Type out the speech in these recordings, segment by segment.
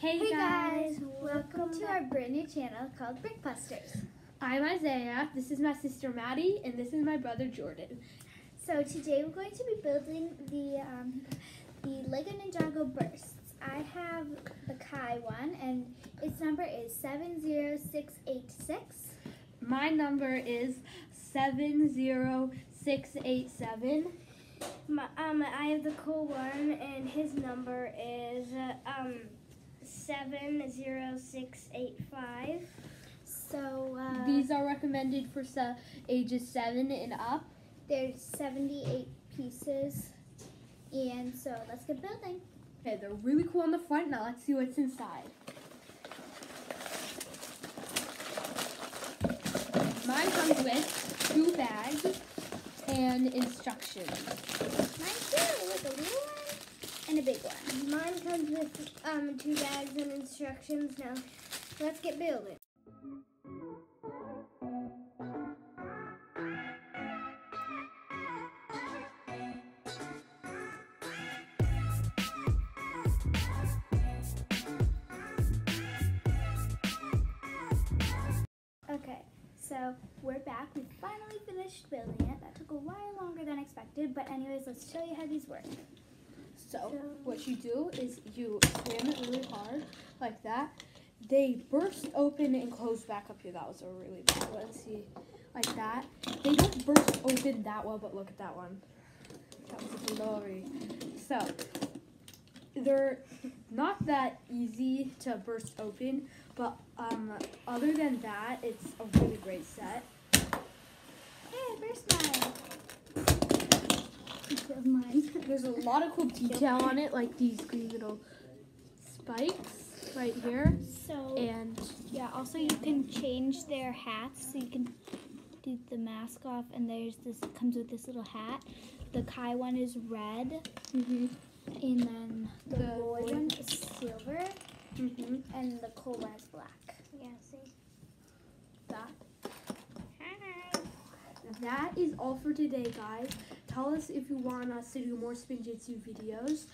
Hey, Hey guys. guys, welcome to our brand new channel called Brickbusters. I'm Isaiah. This is my sister Maddie, and this is my brother Jordan. So today we're going to be building the um, the Lego Ninjago bursts. I have the Kai one, and its number is seven zero six eight six. My number is 70687. My, um, I have the Cole one, and his number is uh, um seven zero six eight five. So uh, These are recommended for se- ages 7 and up. there's seventy eight pieces, and so let's get building. Okay, they're really cool on the front. Now let's see what's inside. Mine comes with two bags and instructions. Mine too, like a little one and a big one. Mine comes with um two bags and instructions. Now, let's get building. Okay, so we're back. We finally finished building it. That took a while longer than expected, but anyways, let's show you how these work. So what you do is you slam it really hard like that. They burst open and close back up here. That was a really bad one. See, like that. They don't burst open that well, but look at that one. That was a glory. So they're not that easy to burst open, but um, other than that, it's a really great set. Hey, first mine. Killed mine. There's a lot of cool detail on it, like these green little spikes right here, So and yeah, also you can change their hats, so you can do the mask off, and there's this comes with this little hat. The Kai one is red, Mhm. and then the, The Lloyd one is silver, hmm and the Cole one is black. Yeah, see. that. That is all for today, guys. Tell us if you want us to do more Spinjitzu videos.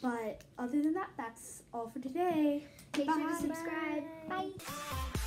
But other than that, that's all for today. Make sure to subscribe. Bye.